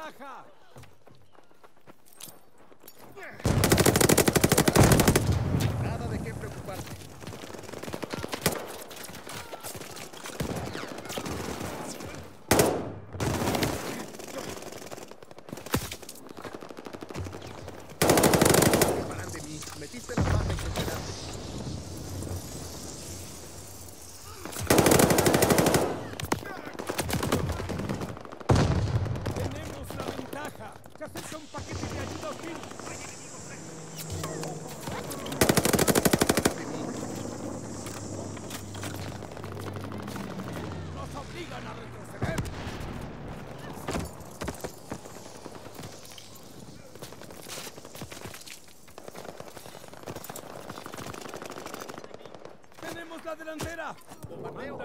ventaja! Nada de qué preocuparse. Separan de mí. Metiste la pata impresionante. ¡Tenemos la ventaja! ¡Se acerca un paquete de ayuda hostil! ¡Nos obligan a retroceder! ¡Tenemos la delantera! Bombardeo.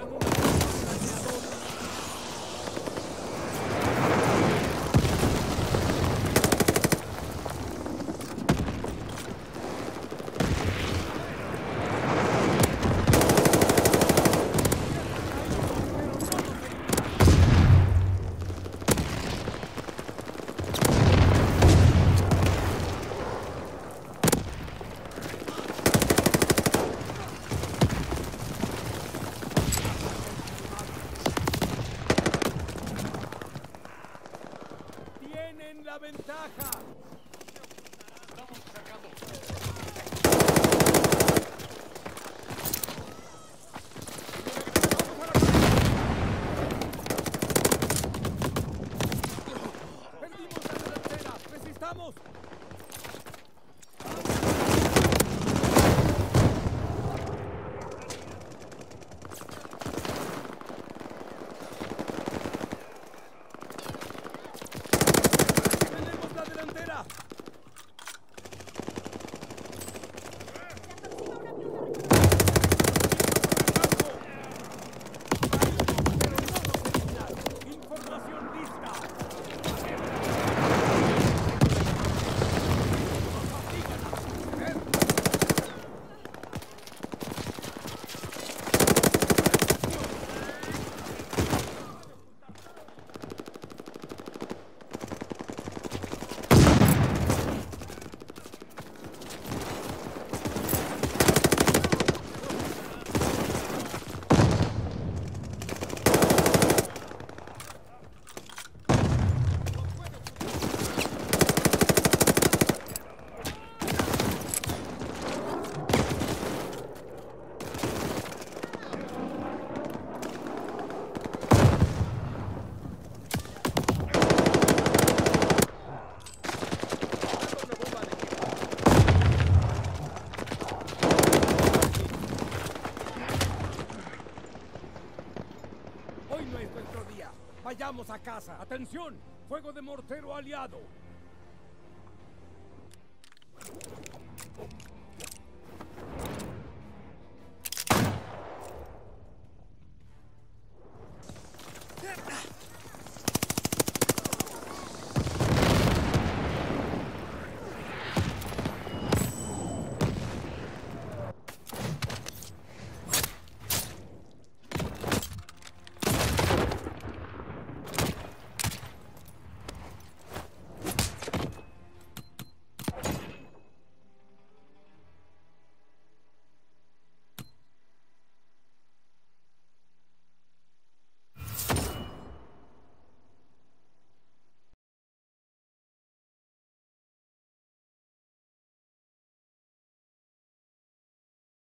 Mandan una planeadora. ¡Tienen la ventaja! ¡Perdimos la delantera! ¡Resistamos! Hoy no es nuestro día. Vayamos a casa. ¡Atención! ¡Fuego de mortero aliado!